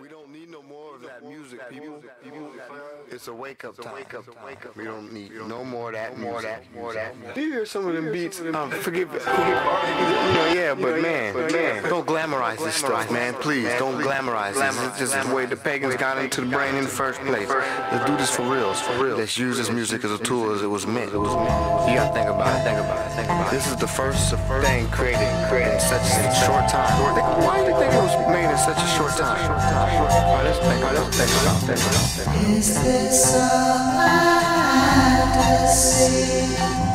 We don't need no more of that music, people. people it's a wake up time. Wake up, wake up. We don't need no more of that, more of that, more of that. Do you hear some of them beats? Um, forgive, forgive, you know, yeah, but man, but man, don't glamorize this stuff, man. Please, don't glamorize this. It's just the way the pagans got into the brain in the first place. Let's do this for real, for real. Let's use this music as a tool as it was meant. It was meant. You gotta think about think about it, think about it. This is the first thing created, created in such a short time. Why do you think it was made in such a short time? Is this a fantasy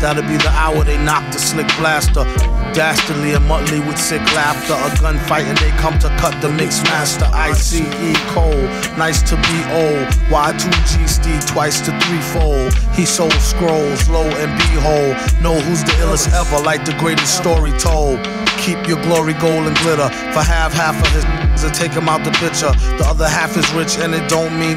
That'll be the hour they knock the slick blaster. Dastardly and Muttley with sick laughter. A gunfight and they come to cut the mix master. ICE Cole, nice to be old. Y2G Steve twice to threefold. He sold scrolls, low and behold. Know who's the illest ever, like the greatest story told. Keep your glory gold and glitter. For half, half of his and take him out the picture. The other half is rich and it don't mean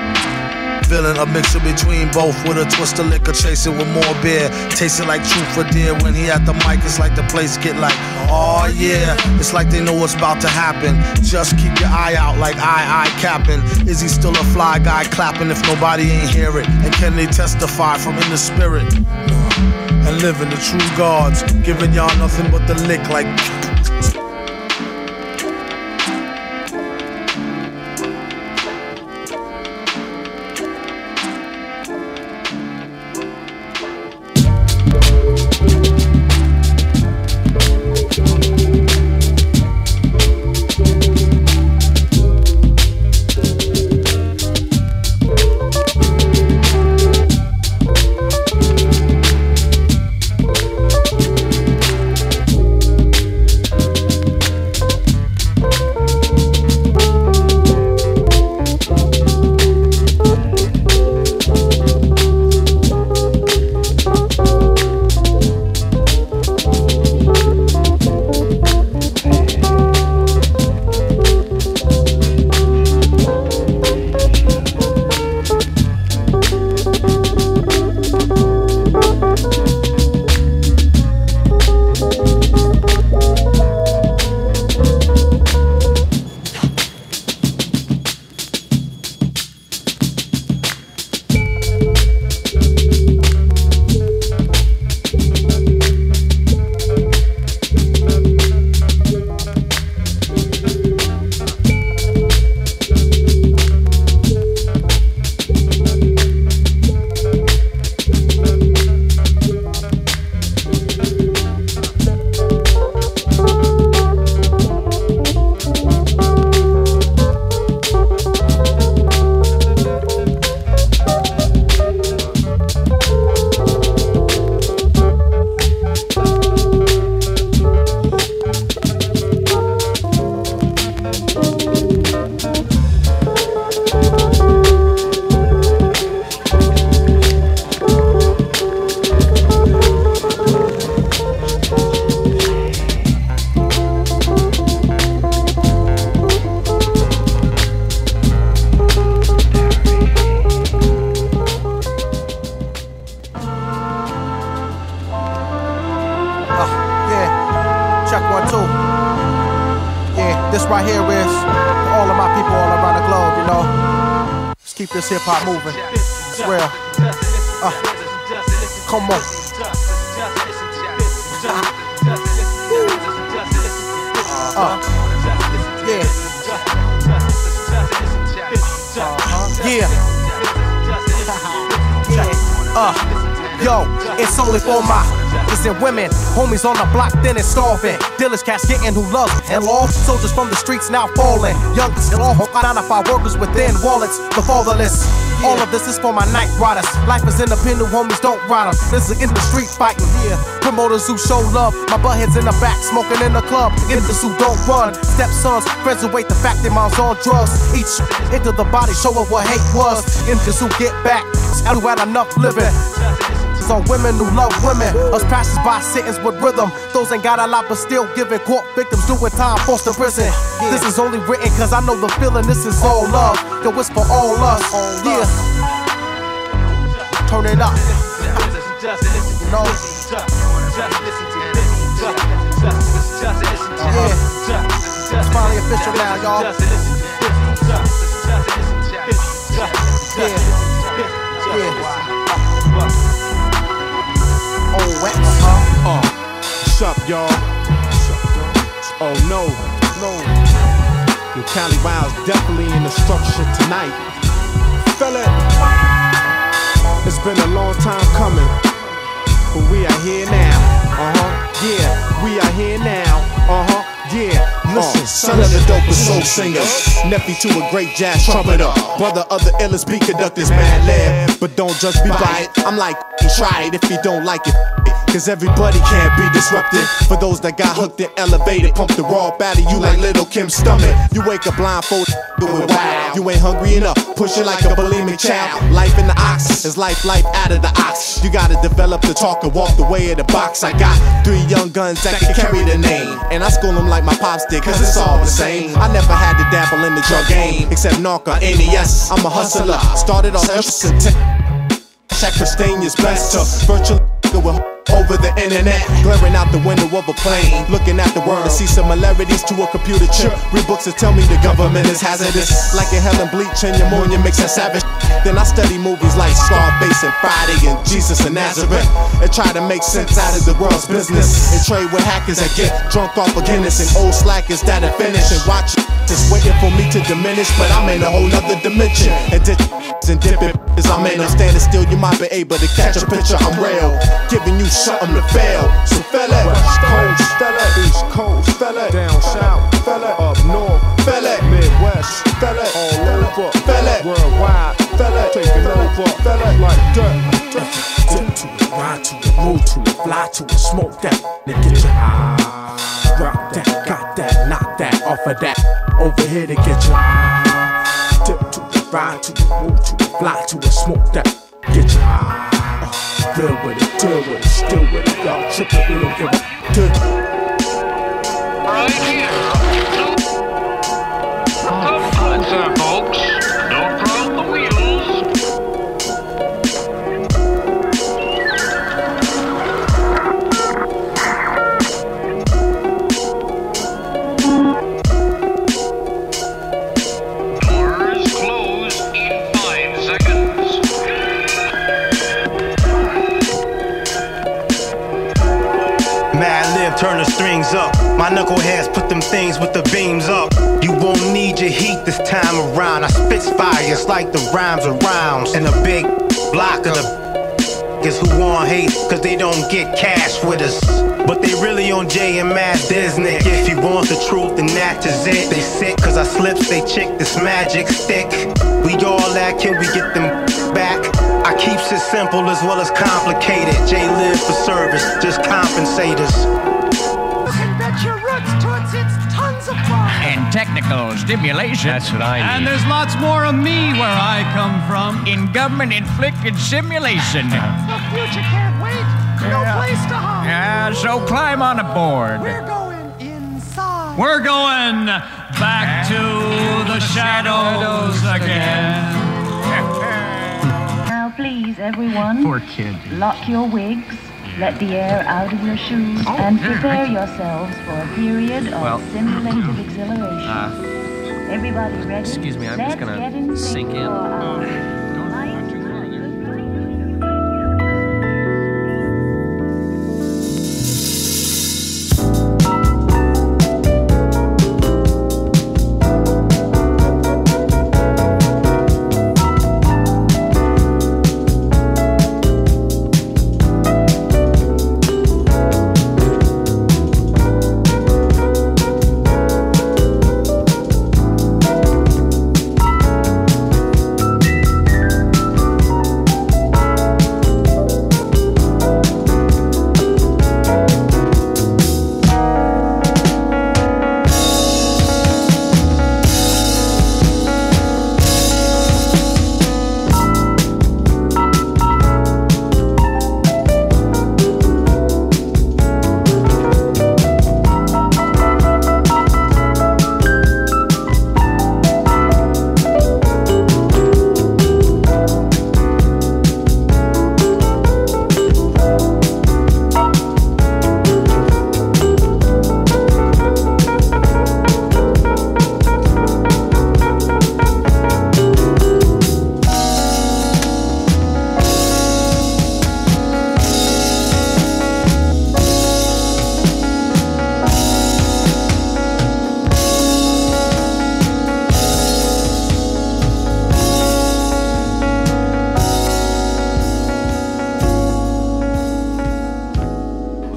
Villain, a mixture between both with a twist of liquor, chasing with more beer. Tasting like truth for dear. When he at the mic, it's like the place get like, oh yeah. It's like they know what's about to happen. Just keep your eye out like I, I capping. Is he still a fly guy clapping if nobody ain't hear it? And can they testify from in the spirit? And living the true gods, giving y'all nothing but the lick like here is all of my people all around the globe, you know. Let's keep this hip hop moving. It's real. Uh, come on. Uh, yeah. Yeah. Uh, yo, it's only for my and women, homies on the block, thin and starving. Dealers, cats getting who love and lost. Soldiers from the streets now falling. Youngest and all identify workers within wallets. The fatherless. All of this is for my night riders. Life is independent, homies don't ride them. This is in the street fighting. Yeah. Promoters who show love. My buttheads in the back, smoking in the club. Niggas who don't run. Stepsons, friends who wait the fact their mom's on drugs. Each into the body, showing what hate was. Niggas who get back. I had enough living on women who love women. Us passers by sentence with rhythm. Those ain't got a lot, but still giving court victims doing time, forced to prison. This is only written cause I know the feeling. This is all love. Yo, it's for all us. Yeah. Turn it up. Yeah. It's finally official now, y'all. Yeah. Yeah. What's up, y'all? Oh no, no. Your Cali Wild's definitely in the structure tonight. Fella, it's been a long time coming, but we are here now. Uh huh. Yeah, we are here now. Uh huh. Yeah, listen, son of the dopest soul singer, nephew to a great jazz trumpeter, brother of the illest beat conductors, man, live. But don't judge me by it. I'm like, try it if you don't like it. Cause everybody can't be disrupted. For those that got hooked and elevated, pump the raw batter, you like little Kim's stomach. You wake up blindfolded, doing wow. You ain't hungry enough, push it like a bulimic child. Life in the ox is life, life out of the ox. You gotta develop the talk and walk the way of the box. I got three young guns that can carry the name. And I school them like my pops did, cause it's all the same. I never had to dabble in the drug game, except Narca, NES. I'm a hustler. Started off Check Christina's best to virtually with over the internet. Glaring out the window of a plane, looking at the world to see similarities to a computer chip. Read books that tell me the government is hazardous, like in hell and bleach and pneumonia makes that savage. Then I study movies like Scarface and Friday and Jesus and Nazareth, and try to make sense out of the world's business. And trade with hackers that get drunk off of Guinness and old slackers that are finished and watch just waiting for me to diminish, but I'm in a whole nother dimension. And ditch and dip it, I'm in. I'm standing still, you might be able to catch a picture. I'm real, giving you something to fail. So fella, West Coast, fella, East Coast, fella, down south, fella, up north, fella, Midwest, fella, all over, fella, worldwide, fella, taking over, fella, like dirt. Tip to it, ride to it, move to it, fly to it, smoke that, nigga. Get you high. Off of that, over here to get you. Tip to the ride to the move to it, fly to it, smoke that, get you. Uh, deal with it, deal with it, still with it, y'all trippin', we don't give a touch. Right here. Come good, sir, folks. You won't need your heat this time around. I spit fire, it's like the rhymes are rounds. And a big block of the is who want hate, cause they don't get cash with us. But they really on J and Mad Disney. If you want the truth, then that is it. They sick cause I slips, they chick this magic stick. We all that, can we get them back? I keeps it simple as well as complicated. Jaylib for service, just compensate us. And stimulation. That's what I need. And there's lots more of me where I come from. in government inflicted simulation. Uh-huh. The future can't wait. No Yeah. place to hide. Yeah, so climb on aboard. We're going inside. We're going back to the shadows again. Now, please, everyone, Poor kid. lock your wigs. Let the air out of your shoes and prepare yourselves for a period of Well, simulated exhilaration. Uh, Everybody ready? excuse me, I'm Let's just gonna in sink sync in.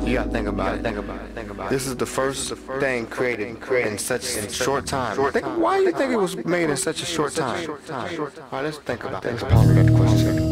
You gotta think about it. Think about it. Think about it. This is the first thing created in such a short time. Think, why do you think it was made in such a short time? All right, let's think about it. Let's ponder that question.